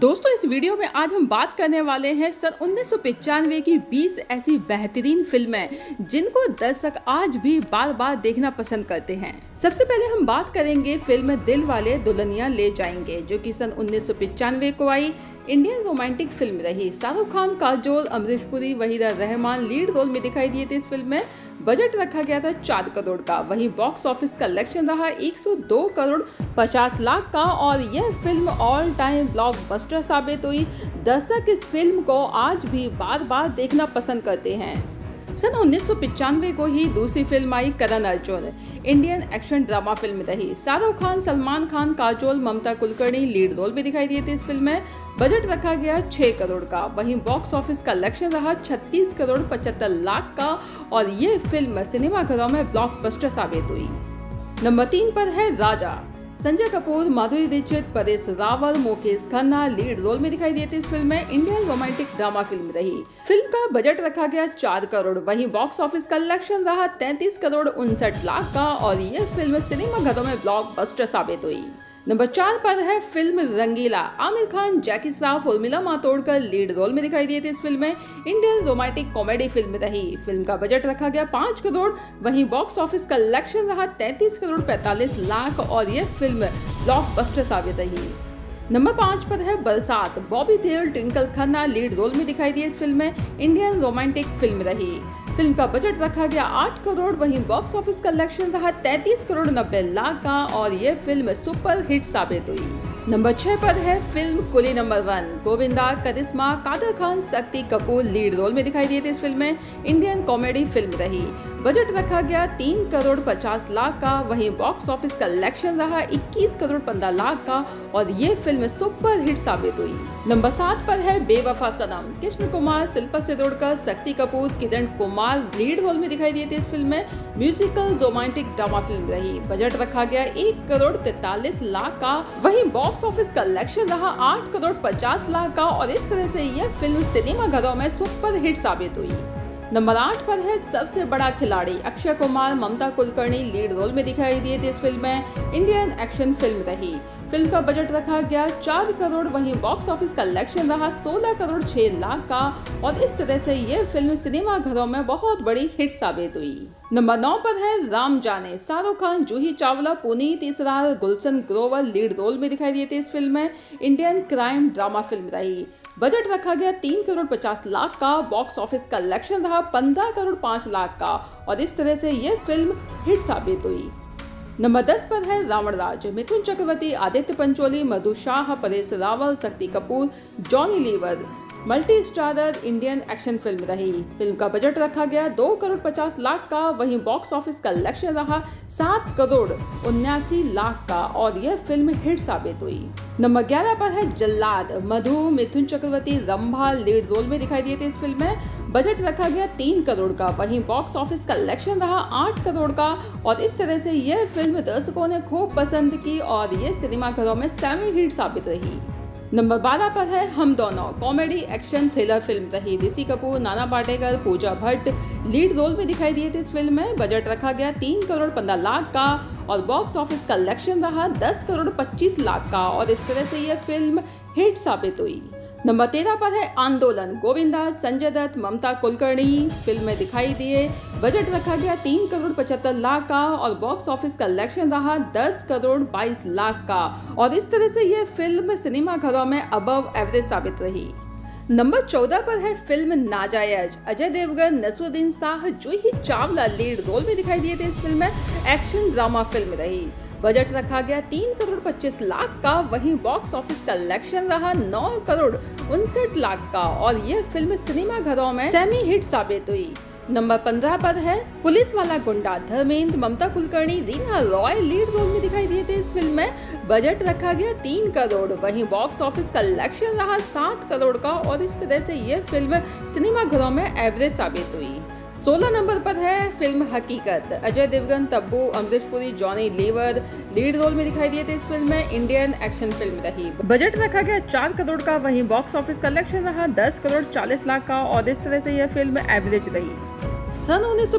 दोस्तों, इस वीडियो में आज हम बात करने वाले हैं सन उन्नीस की 20 ऐसी बेहतरीन फ़िल्में, जिनको दर्शक आज भी बार बार देखना पसंद करते हैं। सबसे पहले हम बात करेंगे फ़िल्म दिल वाले दुल्हनिया ले जाएँगे, जो कि सन उन्नीस को आई। इंडियन रोमांटिक फ़िल्म रही। शाहरुख खान, काजोल, अमरीश पुरी, वहीदा रहमान लीड रोल में दिखाई दिए थे इस फ़िल्म में। बजट रखा गया था चार करोड़ का। वहीं बॉक्स ऑफ़िस का लक्ष्य रहा 102 करोड़ 50 लाख का और यह फ़िल्म ऑल टाइम ब्लॉकबस्टर साबित हुई। दर्शक इस फ़िल्म को आज भी बार बार देखना पसंद करते हैं। सन उन्नीस को ही दूसरी फ़िल्म आई Karan Arjun. Indian action drama film रही। शाहरुख खान, सलमान खान, काजोल, ममता कुलकर्णी लीड रोल में दिखाई दिए थे इस फ़िल्म में। बजट रखा गया 6 करोड़ का। वहीं बॉक्स ऑफ़िस का लक्ष्य रहा 36 करोड़ 75 लाख का और ये फ़िल्म सिनेमाघरों में ब्लॉकबस्टर साबित हुई। नंबर तीन पर है राजा। संजय कपूर, माधुरी दीक्षित परेश रावल, मुकेश खन्ना लीड रोल में दिखाई थे इस फ़िल्म में। इंडियन रोमांटिक ड्रामा फ़िल्म रही। फ़िल्म का बजट रखा गया चार करोड़। वहीं बॉक्स ऑफ़िस का कलेक्शन रहा तैतीस करोड़ उनसठ लाख का और ये फ़िल्म सिनेमा घरों में ब्लॉकबस्टर साबित हुई। नंबर चार पर है फ़िल्म रंगीला। आमिर खान, जैकी साफ़ उर्मिला मातोड़कर लीड रोल में दिखाई दिए थे इस फ़िल्म में। इंडियन रोमांटिक कॉमेडी फ़िल्म रही। फ़िल्म का बजट रखा गया पाँच करोड़। वहीं बॉक्स ऑफ़िस का कलेक्शन रहा तैतीस करोड़ पैंतालीस लाख और यह फ़िल्म ब्लॉकबस्टर साबित रही। नंबर पाँच पर है बरसात। बॉबी देओल ट्विंकल खन्ना लीड रोल में दिखाई दी इस फ़िल्म में। इंडियन रोमांटिक फ़िल्म रही। फ़िल्म का बजट रखा गया आठ करोड़, वहीं बॉक्स ऑफ़िस कलेक्शन रहा तैतीस करोड़ नब्बे लाख का, और ये फ़िल्म सुपर हिट साबित हुई। नंबर छह पर है film coolie number one. Govinda, Karisma, Kader Khan, Shakti Kapoor lead role में दिखाई दिए थे इस फ़िल्म में। इंडियन कॉमेडी फ़िल्म रही। बजट रखा गया तीन करोड़ पचास लाख का। वहीं बॉक्स ऑफ़िस का कलेक्शन रहा इक्कीस करोड़ पंद्रह लाख का और ये फ़िल्म सुपर हिट साबित हुई। नंबर सात पर है बेवफा सनम। कृष्ण कुमार, शिल्पा सिदोड़कर, शक्ति कपूर, किरण कुमार लीड रोल में दिखाई दिए थे इस फ़िल्म में। म्यूजिकल रोमांटिक ड्रामा फ़िल्म रही। बजट रखा गया एक करोड़ तैतालीस लाख का। वही बॉक्स बॉक्स ऑफ़िस का लक्ष्य रहा आठ करोड़ पचास लाख का और इस तरह से यह फ़िल्म सिनेमा घरों में सुपर हिट साबित हुई। नंबर आठ पर है सबसे बड़ा खिलाड़ी। अक्षय कुमार, ममता कुलकर्णी लीड रोल में दिखाई दिए थे इस फ़िल्म में। इंडियन एक्शन फ़िल्म रही। फ़िल्म का बजट रखा गया चार करोड़, वहीं बॉक्स ऑफ़िस का कलेक्शन रहा सोलह करोड़ छह लाख का। और इस तरह से ये फ़िल्म सिनेमा घरों में बहुत बड़ी हिट साबित हुई। नंबर नौ पर है राम जाने। शाहरुख खान, जूही चावला पुनीत इसरार गुलशन ग्रोवर लीड रोल में दिखाई दिए थे इस फ़िल्म में। इंडियन क्राइम ड्रामा फ़िल्म रही। बजट रखा गया तीन करोड़ पचास लाख का बॉक्स ऑफ़िस का कलेक्शन रहा पंद्रह करोड़ पाँच लाख का, और इस तरह से यह फ़िल्म हिट साबित हुई। नंबर दस पर है रावण राज, मिथुन चक्रवर्ती, आदित्य पंचोली, मधु Shah, Paresh Rawal, Shakti Kapoor, Johnny Lever. Multi starrer Indian action film रही फ़िल्म का बजट रखा गया दो करोड़ पचास लाख का वहीं बॉक्स ऑफ़िस का लक्ष्य रहा सात करोड़ उन्यासी लाख का, और यह फ़िल्म हिट साबित हुई। नंबर ग्यारह पर है जल्लाद। मधु, मिथुन चक्रवर्ती, रंभा लीड रोल में दिखाई दिए थे इस फ़िल्म में। बजट रखा गया तीन करोड़ का, वहीं बॉक्स ऑफ़िस का कलेक्शन रहा आठ करोड़ का, और इस तरह से यह फ़िल्म दर्शकों ने खूब पसंद की, और ये सिनेमाघरों में सेमी हिट साबित रही। नंबर बारह पर है हम दोनों, कॉमेडी, एक्शन, थ्रिलर फ़िल्म रही। ऋषि कपूर, नाना पाटेकर, पूजा भट्ट लीड रोल में दिखाई दिए थे इस फ़िल्म में। बजट रखा गया तीन करोड़ पंद्रह लाख का और बॉक्स ऑफ़िस का कलेक्शन रहा दस करोड़ पच्चीस लाख का। और इस तरह से यह फ़िल्म हिट साबित हुई। नंबर तेरह पर है आंदोलन। गोविंदा संजय दत्त, ममता कुलकर्णी। फ़िल्म में दिखाई दिए, बजट रखा गया तीन करोड़ पचहत्तर लाख का और बॉक्स ऑफ़िस का कलेक्शन रहा दस करोड़ बाईस लाख का। और इस तरह से यह फ़िल्म सिनेमा घरों में अबव एवरेज साबित रही। नंबर चौदह पर है film Naajayaz. Ajay Devgn, Naseeruddin Shah, Juhi Chawla lead role में दिखाई दिए थे इस फ़िल्म में। एक्शन ड्रामा फ़िल्म रही। बजट रखा गया तीन करोड़ पच्चीस लाख का। वहीं बॉक्स ऑफ़िस का कलेक्शन रहा नौ करोड़ उनसठ लाख का और यह फ़िल्म सिनेमा घरों में सेमी हिट साबित हुई। नंबर पंद्रह पर है police Wala Gunda Dharmendra, Mamta Kulkarni, Reena Roy lead role में दिखाई दिए थे इस फ़िल्म में। बजट रखा गया तीन करोड़। वहीं बॉक्स ऑफ़िस का कलेक्शन रहा सात करोड़ का और इस तरह से यह फ़िल्म सिनेमा घरों में एवरेज साबित हुई। 16 नंबर पर है film Haqeeqat. Ajay Devgn, Tabu, Amrish Puri, Johnny Lever lead role में दिखाई दिए थे इस फ़िल्म में इंडियन एक्शन फ़िल्म रही। बजट रखा गया चार करोड़ का, वहीं बॉक्स ऑफ़िस कलेक्शन रहा दस करोड़ चालीस लाख का, और इस तरह से यह फ़िल्म एवरेज रही। सन उन्नीस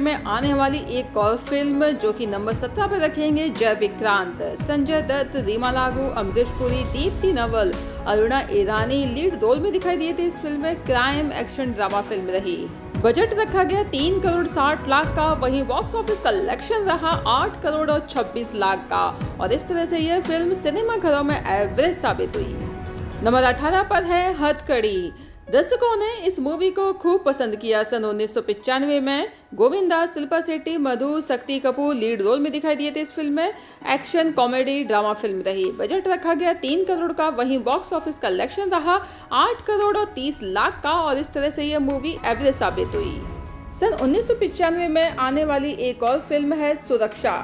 में आने वाली एक और फ़िल्म, जो कि नंबर सत्रह पर रखेंगे, जय विक्रांत। संजय दत्त, रीमा लागू, अमरीश पुरी, दीप्ति नवल, अरुणा ईरानी लीड रोल में दिखाई दिए थे इस फ़िल्म में। क्राइम एक्शन ड्रामा फ़िल्म रही। बजट रखा गया तीन करोड़ साठ लाख का। वहीं बॉक्स ऑफ़िस कलेक्शन रहा आठ करोड़ और छब्बीस लाख का। और इस तरह से यह फ़िल्म सिनेमा घरों में एवरेज साबित हुई। नंबर अठारह पर है हथकड़ी। दर्शकों ने इस मूवी को खूब पसंद किया। सन उन्नीस में गोविंदा शिल्पा शेट्टी, मधु शक्ति कपूर लीड रोल में दिखाई दिए थे इस फ़िल्म में। एक्शन कॉमेडी ड्रामा फ़िल्म रही। बजट रखा गया तीन करोड़ का, वहीं बॉक्स ऑफ़िस कलेक्शन रहा आठ करोड़ और तीस लाख का और इस तरह से यह मूवी एवरेज साबित हुई। सन उन्नीस में आने वाली एक और फ़िल्म है सुरक्षा,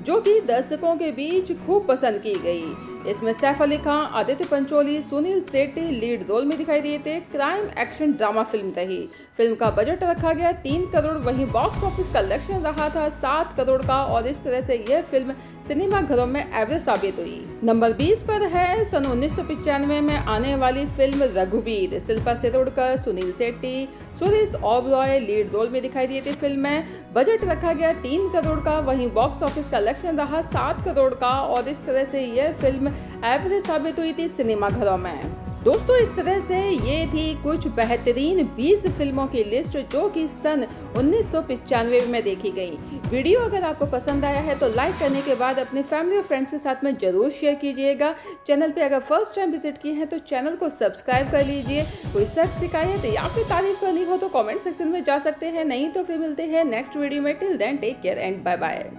जो कि दर्शकों के बीच खूब पसंद की गई। इसमें सैफ अली खान आदित्य पंचोली, सुनील सेट्टी लीड रोल में दिखाई दिए थे। क्राइम एक्शन ड्रामा फ़िल्म रही। फ़िल्म का बजट रखा गया तीन करोड़, वहीं बॉक्स ऑफ़िस का कलेक्शन रहा था सात करोड़ का, और इस तरह से यह फ़िल्म सिनेमा घरों में एवरेज साबित हुई। नंबर 20 पर है सन उन्नीस में आने वाली फ़िल्म रघुवीर। शिल्पा सिरोडकर, सुनील सेट्टी, सुरेश ओबरॉय लीड रोल में दिखाई दिए थे फ़िल्म में। बजट रखा गया तीन करोड़ का, वहीं बॉक्स ऑफ़िस कलेक्शन रहा सात करोड़ का, और इस तरह से यह फ़िल्म एवरेज साबित हुई थी सिनेमा घरों में। दोस्तों, इस तरह से ये थी कुछ बेहतरीन 20 फ़िल्मों की लिस्ट जो कि सन उन्नीस में देखी गई। वीडियो अगर आपको पसंद आया है तो लाइक करने के बाद अपने फैमिली और फ्रेंड्स के साथ में ज़रूर शेयर कीजिएगा। चैनल पे अगर फ़र्स्ट टाइम विज़िट किए हैं तो चैनल को सब्सक्राइब कर लीजिए। कोई सख्त शिकायत या फिर तारीफ़ करनी हो तो कॉमेंट सेक्शन में जा सकते हैं। नहीं तो फिर मिलते हैं नेक्स्ट वीडियो में। Till then, take care and bye bye.